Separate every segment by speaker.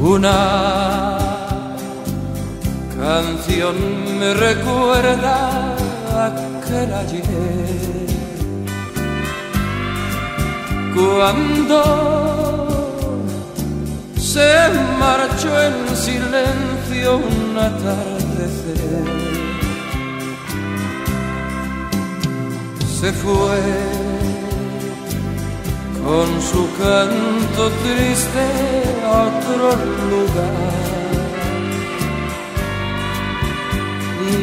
Speaker 1: Una canción me recuerda aquel ayer cuando se marchó en silencio un atardecer. Se fue con su canto triste a otro lugar.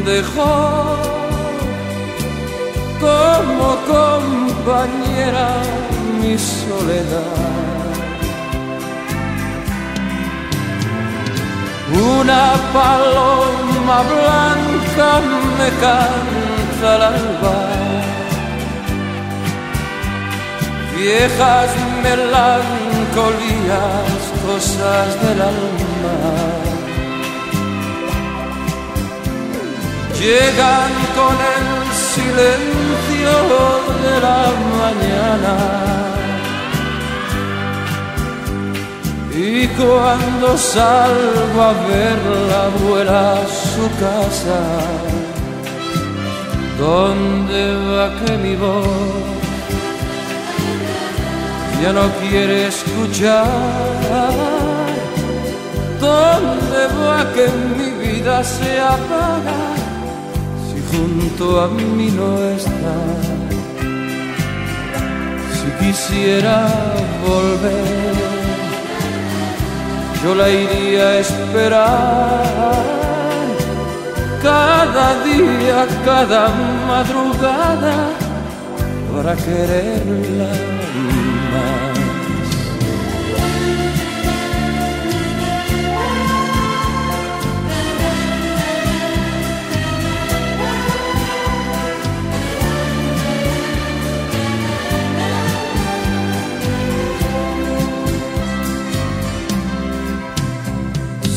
Speaker 1: Dejó como compañera mi soledad. Una paloma blanca me canta al alba. Viejas melancolías, cosas del alma. Llegan con el silencio de la mañana. Y cuando salgo a verla vuela a su casa, ¿dónde va que mi voz ya no quiere escuchar? ¿Dónde va que mi vida se apaga si junto a mí no está? Si quisiera volver yo la iría a esperar cada día, cada madrugada para quererla.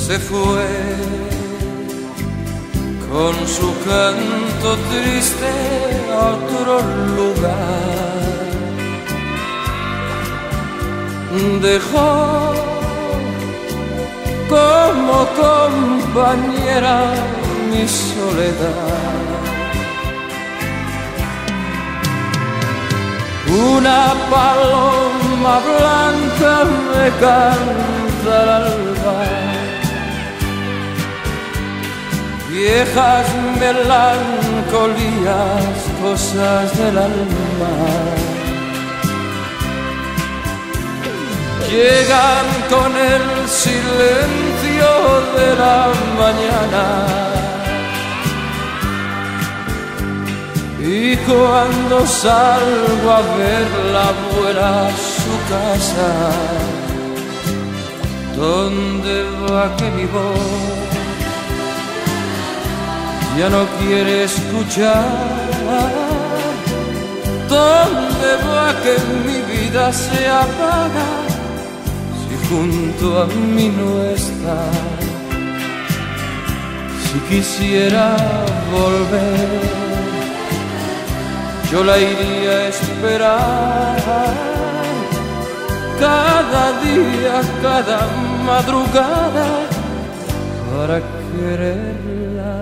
Speaker 1: Se fue con su canto triste a otro lugar. Dejó como compañera mi soledad. Una paloma blanca me canta al alba. viejas melancolías, cosas del alma. Llegan con el silencio de la mañana. Y cuando salgo a verla vuela a su casa, ¿dónde va que mi voz? ya no quiere escuchar. ¿Dónde va que mi vida se apaga junto a mí no está? Si quisiera volver, yo la iría a esperar. Cada día, cada madrugada, para quererla.